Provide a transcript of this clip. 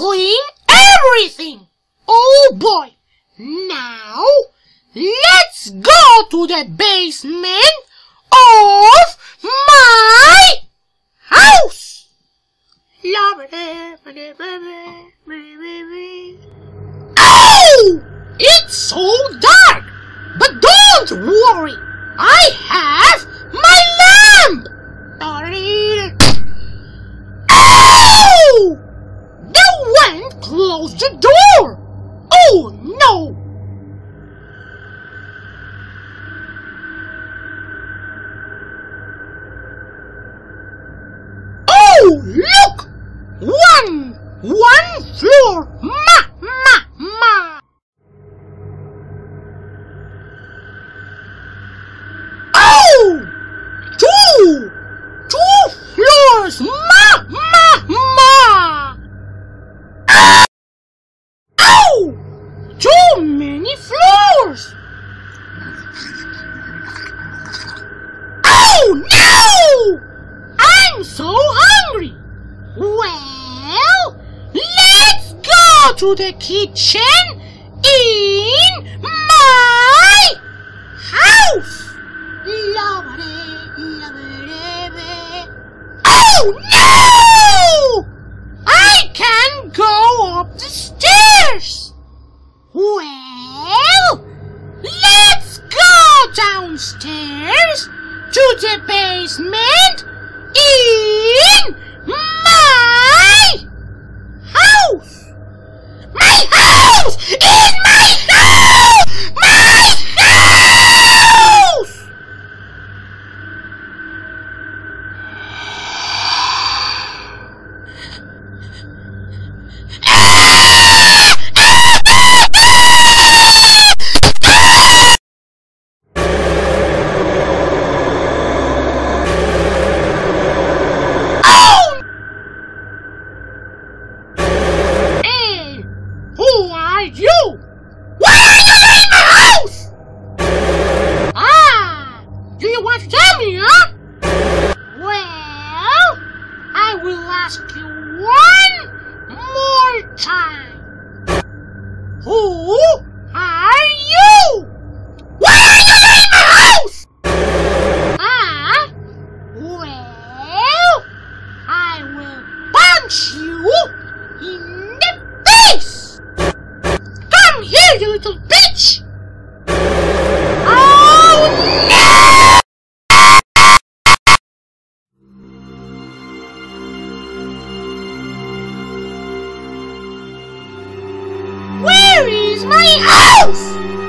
doing everything. Oh boy. Now, let's go to the basement of my house. Oh! It's so dark! But don't worry! I have my lamp! Oh! Closed the door! Oh no! Oh, look! One! One floor! Ma! Ma! Ma! Oh! Two! Two floors! I'm so hungry! Well, let's go to the kitchen in my house! Oh no! I can't go up the stairs! Well, let's go downstairs to the basement in Tell me, huh? Well, I will ask you one more time. Who are you? Why are you in my house? Ah? Well, I will punch you in the face! Come here, you little bitch! Where is my house?